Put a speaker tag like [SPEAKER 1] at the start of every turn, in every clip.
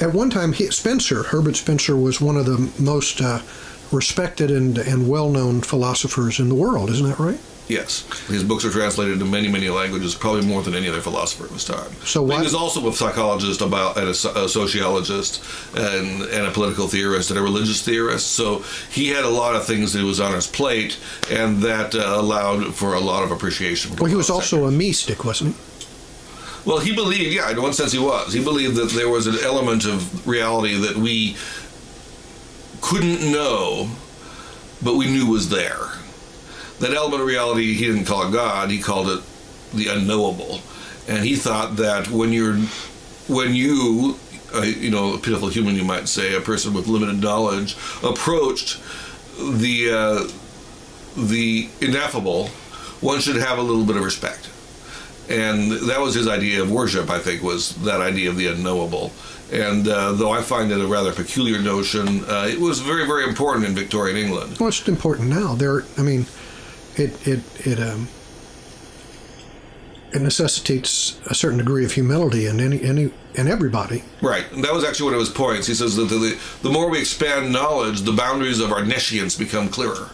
[SPEAKER 1] At one time, he, Spencer, Herbert Spencer, was one of the most uh, respected and, and well known philosophers in the world, isn't that right?
[SPEAKER 2] Yes, his books are translated into many, many languages, probably more than any other philosopher of his time.
[SPEAKER 1] So why-
[SPEAKER 2] he was also a psychologist, about and a, a sociologist, and, and a political theorist and a religious theorist. So he had a lot of things that was on his plate, and that uh, allowed for a lot of appreciation.
[SPEAKER 1] Well, he was also a mystic, wasn't he?
[SPEAKER 2] Well, he believed, yeah, in one sense he was. He believed that there was an element of reality that we couldn't know, but we knew was there. That element of reality, he didn't call it God, he called it the unknowable. And he thought that when you're, when you, you know, a pitiful human, you might say, a person with limited knowledge, approached the, uh, the ineffable, one should have a little bit of respect and that was his idea of worship. I think was that idea of the unknowable. And uh, though I find it a rather peculiar notion, uh, it was very, very important in Victorian England.
[SPEAKER 1] Well, it's important now. There, I mean, it it it um it necessitates a certain degree of humility in any any in everybody.
[SPEAKER 2] Right. And that was actually one of his points. He says that the, the more we expand knowledge, the boundaries of our nescience become clearer.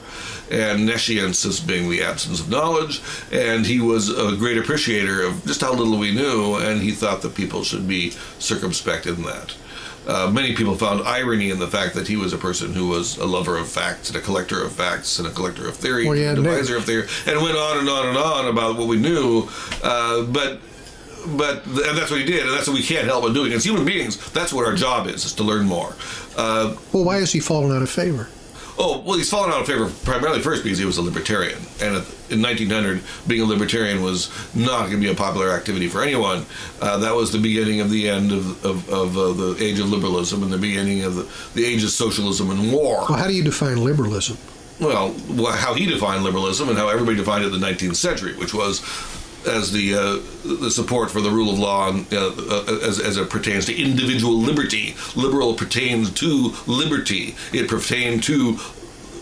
[SPEAKER 2] And nescience is being the absence of knowledge. And he was a great appreciator of just how little we knew, and he thought that people should be circumspect in that. Uh, many people found irony in the fact that he was a person who was a lover of facts and a collector of facts and a collector of theory
[SPEAKER 1] Well, yeah,
[SPEAKER 2] and a deviser of theory, and went on and on and on about what we knew. Uh, but but th- and that's what he did, and that's what we can't help but doing. As human beings, that's what our job is: is to learn more. Uh,
[SPEAKER 1] Well, why has he fallen out of favor?
[SPEAKER 2] Oh, well, he's fallen out of favor primarily first because he was a libertarian, and in 1900, being a libertarian was not going to be a popular activity for anyone. Uh, that was the beginning of the end of of, of uh, the age of liberalism and the beginning of the, the age of socialism and war.
[SPEAKER 1] Well, how do you define liberalism?
[SPEAKER 2] well, how he defined liberalism and how everybody defined it in the 19th century, which was as the uh, the support for the rule of law and, uh, uh, as, as it pertains to individual liberty. Liberal pertains to liberty. It pertained to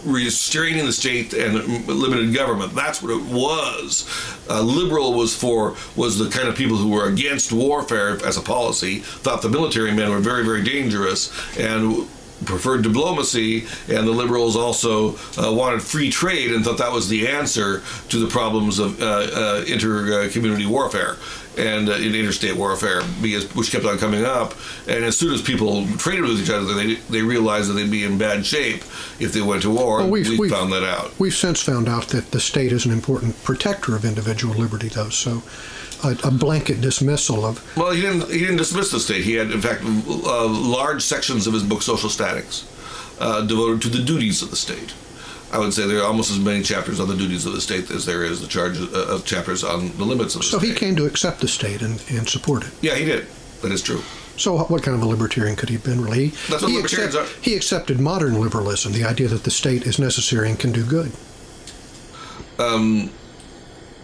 [SPEAKER 2] restraining the state and limited government. That's what it was. Uh, liberal was for was the kind of people who were against warfare as a policy, thought the military men were very very dangerous, and preferred diplomacy, and the liberals also uh, wanted free trade and thought that was the answer to the problems of uh, uh, inter-community warfare and uh, in interstate warfare, because, which kept on coming up. And as soon as people traded with each other, they, they realized that they'd be in bad shape if they went to war.
[SPEAKER 1] Well, we've-
[SPEAKER 2] we
[SPEAKER 1] we've-
[SPEAKER 2] found that out.
[SPEAKER 1] We've since found out that the state is an important protector of individual liberty, though. So, a, a blanket dismissal of
[SPEAKER 2] Well, he didn't. He didn't dismiss the state. He had, in fact, uh, large sections of his book, Social Statics, uh, devoted to the duties of the state. I would say there are almost as many chapters on the duties of the state as there is the charge uh, of chapters on the limits of the
[SPEAKER 1] so
[SPEAKER 2] state.
[SPEAKER 1] he came to accept the state and, and support it.
[SPEAKER 2] Yeah, he did. That is true.
[SPEAKER 1] So, what kind of a libertarian could he have been, really? He,
[SPEAKER 2] That's what
[SPEAKER 1] he,
[SPEAKER 2] libertarians
[SPEAKER 1] accept-
[SPEAKER 2] are.
[SPEAKER 1] he accepted modern liberalism, the idea that the state is necessary and can do good.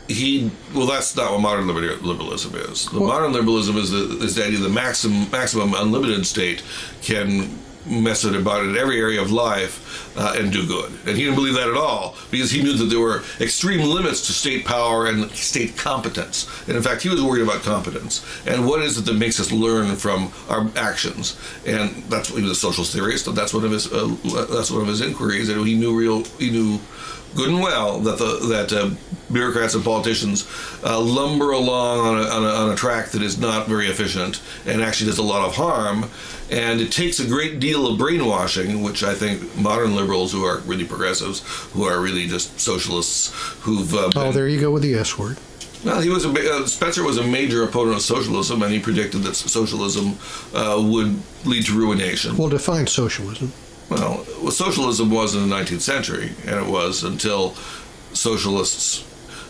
[SPEAKER 2] He well that's not what modern liber- liberalism is. The
[SPEAKER 1] Well-
[SPEAKER 2] modern liberalism is the, is the idea the maximum maximum unlimited state can mess it about in every area of life uh, and do good. And he didn't believe that at all because he knew that there were extreme limits to state power and state competence. And in fact he was worried about competence. And what is it that makes us learn from our actions? And that's what he was a social theorist and that's one of his uh, that's one of his inquiries and he knew real he knew good and well that the that uh, bureaucrats and politicians uh, lumber along on a, on, a, on a track that is not very efficient and actually does a lot of harm. And it takes a great deal of brainwashing, which I think modern liberals who are really progressives, who are really just socialists, who've uh,
[SPEAKER 1] Oh, there you go with the S word.
[SPEAKER 2] well, he was a, uh, Spencer was a major opponent of socialism, and he predicted that socialism uh, would lead to ruination.
[SPEAKER 1] Well, define socialism.
[SPEAKER 2] Well, well, socialism was in the 19th century, and it was until socialists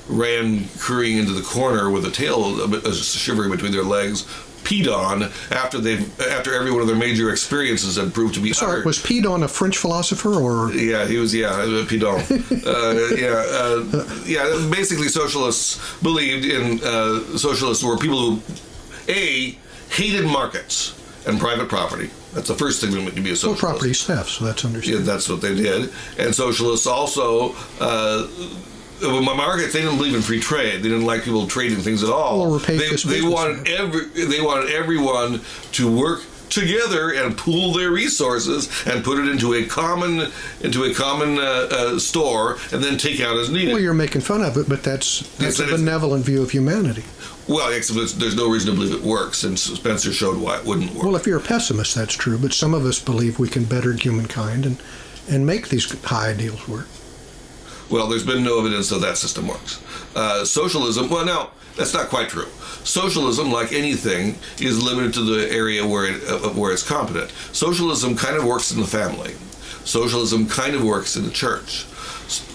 [SPEAKER 2] ran currying into the corner with a tail uh, shivering between their legs, peed on after they after every one of their major experiences had proved to be
[SPEAKER 1] Sorry, was Pedon a French philosopher or?
[SPEAKER 2] yeah, he was. Yeah, a pedant. uh, yeah, uh, yeah. Basically, socialists believed in uh, socialists were people who, a, hated markets and private property. That's the first thing would be a
[SPEAKER 1] Well,
[SPEAKER 2] socialist.
[SPEAKER 1] property theft, so that's
[SPEAKER 2] Yeah, that's what they did. And socialists also. Uh, well, my markets, they didn't believe in free trade. They didn't like people trading things at all.
[SPEAKER 1] Well,
[SPEAKER 2] they, they wanted every they wanted everyone to work together and pool their resources and put it into a common into a common uh, uh, store and then take out as needed.
[SPEAKER 1] Well, you're making fun of it, but that's that's
[SPEAKER 2] Yes,
[SPEAKER 1] a benevolent view of humanity.
[SPEAKER 2] Well, except there's- there's no reason to believe it works, and Spencer showed why it wouldn't work.
[SPEAKER 1] Well, if you're a pessimist, that's true, but some of us believe we can better humankind and and make these high ideals work.
[SPEAKER 2] Well, there's been no evidence that that system works. Uh, socialism, well, now, that's not quite true. Socialism, like anything, is limited to the area where, it, uh, where it's competent. Socialism kind of works in the family. Socialism kind of works in the church.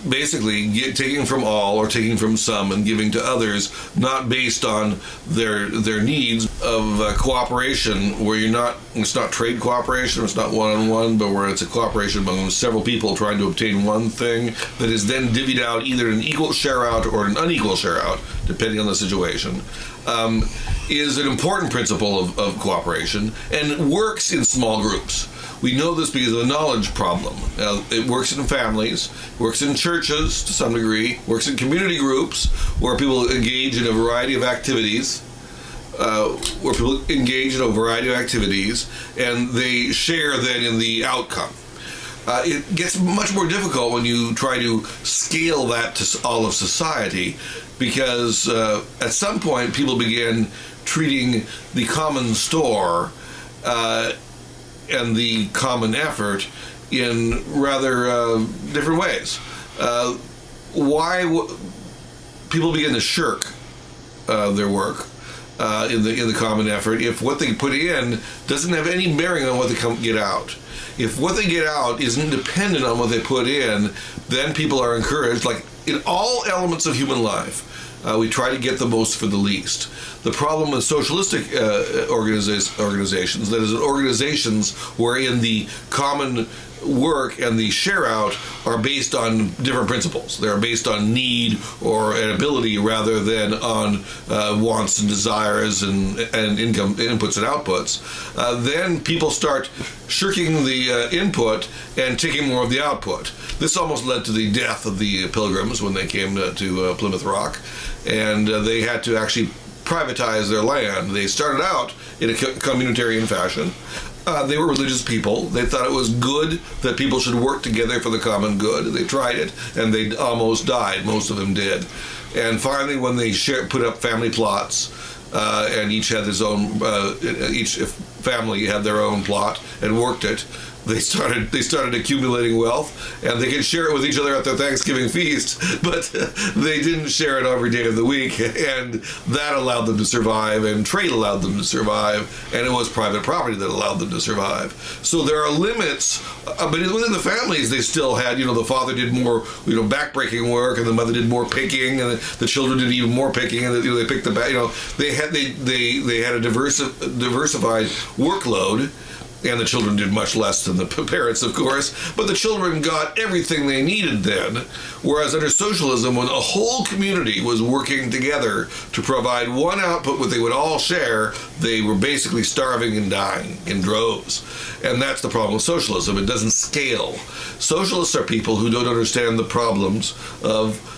[SPEAKER 2] Basically, get, taking from all or taking from some and giving to others, not based on their their needs of uh, cooperation, where you're not. It's not trade cooperation. It's not one on one, but where it's a cooperation among several people trying to obtain one thing that is then divvied out either an equal share out or an unequal share out, depending on the situation. Um, is an important principle of, of cooperation and works in small groups. We know this because of the knowledge problem. Uh, it works in families, works in churches to some degree, works in community groups where people engage in a variety of activities. Uh, where people engage in a variety of activities and they share then in the outcome. Uh, it gets much more difficult when you try to scale that to all of society because uh, at some point people begin treating the common store uh, and the common effort in rather uh, different ways. Uh, why people begin to shirk uh, their work uh, in the in the common effort if what they put in doesn't have any bearing on what they get out. If what they get out isn't dependent on what they put in, then people are encouraged. Like in all elements of human life, uh, we try to get the most for the least. The problem with socialistic uh, organiza- organizations, that is, organizations wherein the common work and the share out are based on different principles. They're based on need or an ability rather than on uh, wants and desires and, and income inputs and outputs. Uh, then people start shirking the uh, input and taking more of the output. This almost led to the death of the pilgrims when they came to, to uh, Plymouth Rock, and uh, they had to actually privatize their land. They started out in a communitarian fashion. Uh, they were religious people. They thought it was good that people should work together for the common good. They tried it, and they almost died. Most of them did. And finally, when they share, put up family plots, uh, and each had his own, uh, each family had their own plot and worked it. They started they started accumulating wealth, and they could share it with each other at their Thanksgiving feast, but they didn't share it every day of the week, and that allowed them to survive, and trade allowed them to survive, and it was private property that allowed them to survive. So there are limits, uh, but within the families, they still had, you know, the father did more, you know, backbreaking work, and the mother did more picking, and the children did even more picking, and you know, they picked the back, you know, they had they they they had a diversi- diversified workload and the children did much less than the parents, of course. But the children got everything they needed then. Whereas under socialism, when a whole community was working together to provide one output what they would all share, they were basically starving and dying in droves. And that's the problem with socialism. It doesn't scale. Socialists are people who don't understand the problems of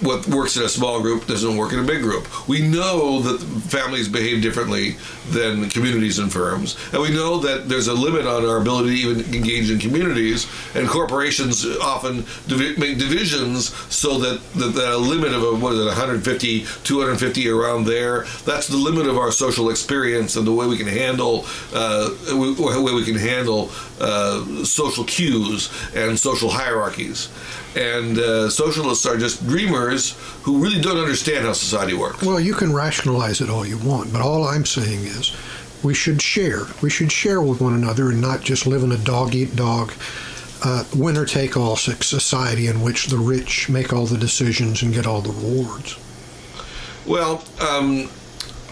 [SPEAKER 2] what works in a small group doesn't work in a big group. We know that families behave differently than communities and firms, and we know that there's a limit on our ability to even engage in communities. And corporations often make divisions so that, that, a limit of a, what is it, 150, 250 around there. That's the limit of our social experience and the way we can handle uh, the way we can handle uh, social cues and social hierarchies. And uh, socialists are just dreamers who really don't understand how society works.
[SPEAKER 1] Well, you can rationalize it all you want, but all I'm saying is we should share. We should share with one another and not just live in a dog eat dog, uh, winner take all society in which the rich make all the decisions and get all the rewards.
[SPEAKER 2] Well, um,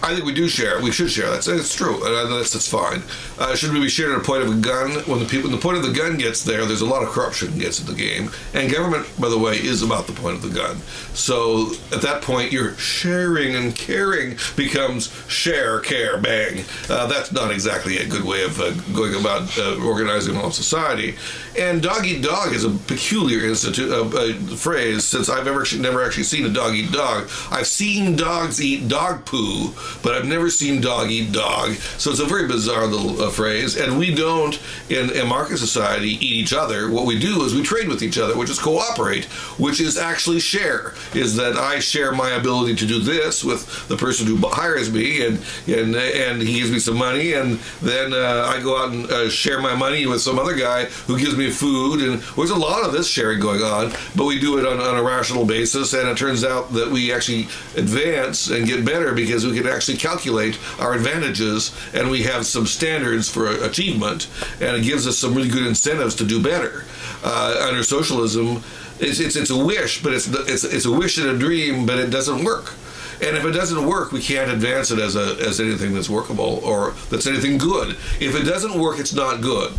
[SPEAKER 2] I think we do share. We should share. That's that's true. That's that's fine. Uh, should we be sharing at a point of a gun? When the people, when the point of the gun gets there, there's a lot of corruption gets in the game, and government, by the way, is about the point of the gun. So at that point, your sharing and caring becomes share, care, bang. Uh, that's not exactly a good way of uh, going about uh, organizing all society. And dog eat dog is a peculiar institute uh, uh, phrase since I've ever never actually seen a dog eat dog. I've seen dogs eat dog poo but I've never seen dog eat dog. So it's a very bizarre little uh, phrase. And we don't, in a market society, eat each other. What we do is we trade with each other, which is cooperate, which is actually share. Is that I share my ability to do this with the person who hires me, and and and he gives me some money, and then uh, I go out and uh, share my money with some other guy who gives me food. And there's a lot of this sharing going on, but we do it on, on a rational basis, and it turns out that we actually advance and get better because we can actually calculate our advantages, and we have some standards for achievement, and it gives us some really good incentives to do better. Uh, under socialism, it's, it's, it's a wish, but it's, it's, it's a wish and a dream, but it doesn't work. And if it doesn't work, we can't advance it as, a, as anything that's workable or that's anything good. If it doesn't work, it's not good.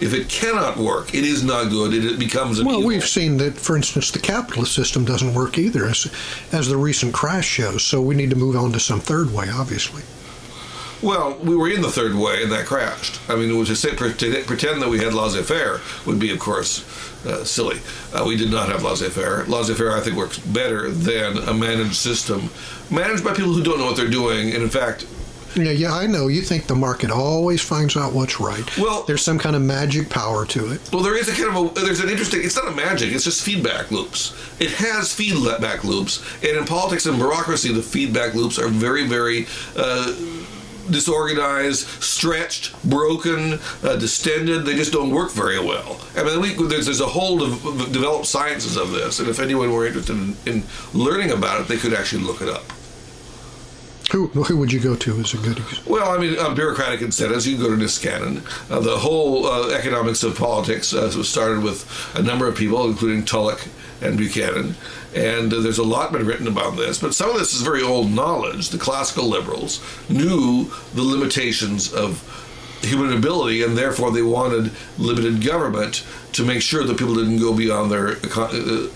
[SPEAKER 2] If it cannot work, it is not good. It, it becomes an
[SPEAKER 1] well.
[SPEAKER 2] evil.
[SPEAKER 1] We've seen that, for instance, the capitalist system doesn't work either, as as the recent crash shows. So we need to move on to some third way, obviously.
[SPEAKER 2] Well, we were in the third way, and that crashed. I mean, to say, pretend that we had laissez-faire would be, of course, uh, silly. Uh, we did not have laissez-faire. Laissez-faire, I think, works better than a managed system, managed by people who don't know what they're doing, and in fact,
[SPEAKER 1] yeah, yeah, I know. You think the market always finds out what's right.
[SPEAKER 2] Well,
[SPEAKER 1] there's some kind of magic power to it.
[SPEAKER 2] Well, there is a kind of a there's an interesting. It's not a magic. It's just feedback loops. It has feedback loops, and in politics and bureaucracy, the feedback loops are very, very. Uh, disorganized, stretched, broken, uh, distended. They just don't work very well. I mean, we, there's, there's a whole de- developed sciences of this, and if anyone were interested in, in learning about it, they could actually look it up.
[SPEAKER 1] Who, who would you go to as a good example?
[SPEAKER 2] Well, I mean, uh, bureaucratic incentives. You can go to Niskanen. Uh, the whole uh, economics of politics uh, started with a number of people, including Tullock and Buchanan. And uh, there's a lot been written about this, but some of this is very old knowledge. The classical liberals knew the limitations of human ability, and therefore they wanted limited government to make sure that people didn't go beyond their, uh,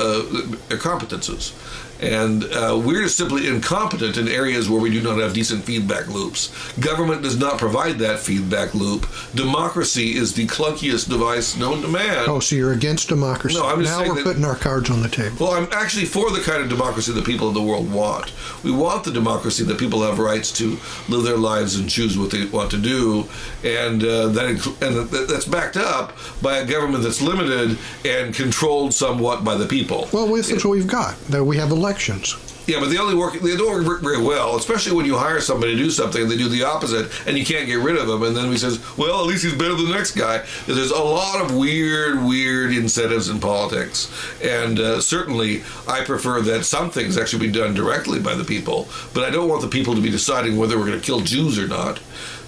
[SPEAKER 2] uh, their competences. And uh, we're simply incompetent in areas where we do not have decent feedback loops. Government does not provide that feedback loop. Democracy is the clunkiest device known to man.
[SPEAKER 1] Oh, so you're against democracy?
[SPEAKER 2] No, I'm just
[SPEAKER 1] now
[SPEAKER 2] saying
[SPEAKER 1] we're
[SPEAKER 2] that,
[SPEAKER 1] putting our cards on the table.
[SPEAKER 2] Well, I'm actually for the kind of democracy that people of the world want. We want the democracy that people have rights to live their lives and choose what they want to do, and uh, that and that's backed up by a government that's limited and controlled somewhat by the people.
[SPEAKER 1] Well, this is what we've got. That we have elections.
[SPEAKER 2] Yeah, but they only work. They don't work very well, especially when you hire somebody to do something and they do the opposite, and you can't get rid of them. And then he says, "Well, at least he's better than the next guy." There's a lot of weird, weird incentives in politics, and uh, certainly I prefer that some things actually be done directly by the people. But I don't want the people to be deciding whether we're going to kill Jews or not.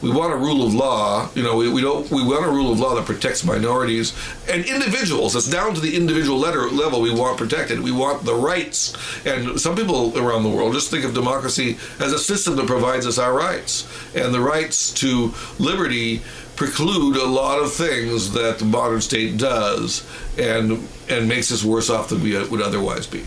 [SPEAKER 2] We want a rule of law. You know, we, we don't. We want a rule of law that protects minorities and individuals. It's down to the individual letter, level we want protected. We want the rights. And some people around the world just think of democracy as a system that provides us our rights, and the rights to liberty preclude a lot of things that the modern state does, and and makes us worse off than we would otherwise be.